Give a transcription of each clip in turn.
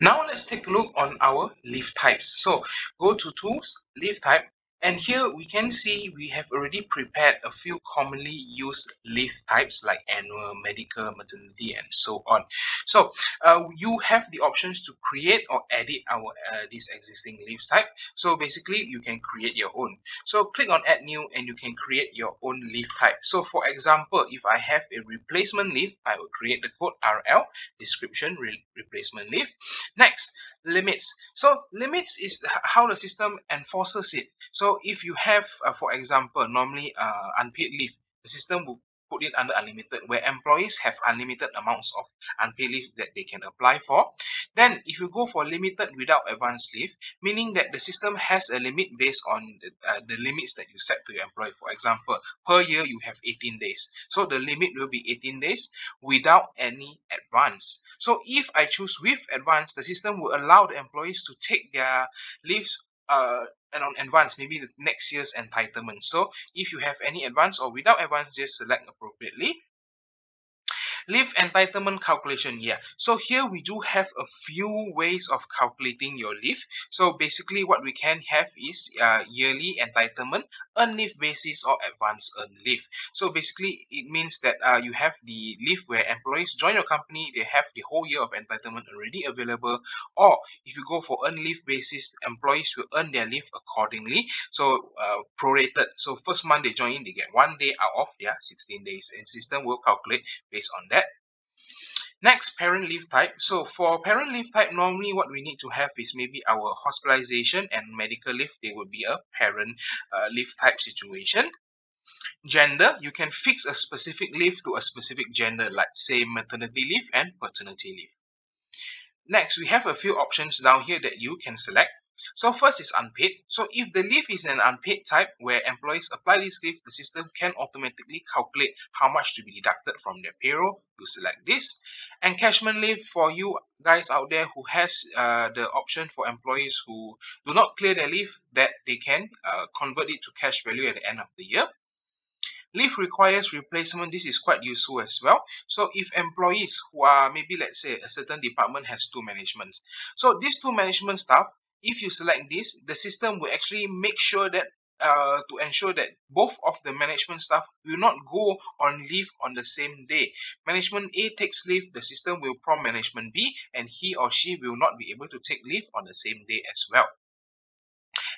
Now let's take a look on our leave types. So go to tools, leave type, and here we can see we have already prepared a few commonly used leave types like annual, medical, maternity, and so on. So uh, you have the options to create or edit our uh, this existing leave type. So basically you can create your own. So click on add new and you can create your own leave type. So for example, if I have a replacement leave, I will create the code RL description re replacement leave. Next, limits. So limits is how the system enforces it. So if you have, uh, for example, normally uh, unpaid leave, the system will put it under unlimited where employees have unlimited amounts of unpaid leave that they can apply for. Then if you go for limited without advance leave, meaning that the system has a limit based on the, uh, the limits that you set to your employee. For example, per year you have 18 days. So the limit will be 18 days without any advance. So if I choose with advance, the system will allow the employees to take their leaves uh, and on advance, maybe the next year's entitlement. So if you have any advance or without advance, just select appropriately. Leave entitlement calculation here. So here we do have a few ways of calculating your leave. So basically what we can have is uh, yearly entitlement, earn leave basis or advance earn leave. So basically it means that uh, you have the leave where employees join your company, they have the whole year of entitlement already available. Or if you go for earn leave basis, employees will earn their leave accordingly. So uh, prorated. So first month they join in, they get one day out of their 16 days and system will calculate based on that Next, parent leave type. So for parent leave type, normally what we need to have is maybe our hospitalization and medical leave. They would be a parent uh, leave type situation. Gender, you can fix a specific leave to a specific gender, like say maternity leave and paternity leave. Next, we have a few options down here that you can select. So first is unpaid. So if the leave is an unpaid type where employees apply this leave, the system can automatically calculate how much to be deducted from their payroll. You select this. Encashment leave for you guys out there who has uh, the option for employees who do not clear their leave that they can uh, convert it to cash value at the end of the year. Leave requires replacement. This is quite useful as well. So if employees who are maybe let's say a certain department has two managements. So these two management staff if you select this, the system will actually make sure that uh, to ensure that both of the management staff will not go on leave on the same day. Management A takes leave, the system will prompt management B and he or she will not be able to take leave on the same day as well.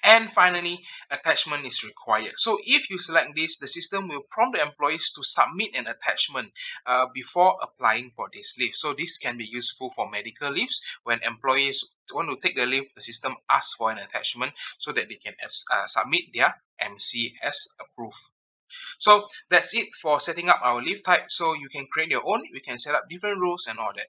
And finally, attachment is required. So if you select this, the system will prompt the employees to submit an attachment uh, before applying for this leave. So this can be useful for medical leaves when employees want to take the leave, the system asks for an attachment so that they can uh, submit their MC as approved. So that's it for setting up our leave type. So you can create your own, you can set up different rules and all that.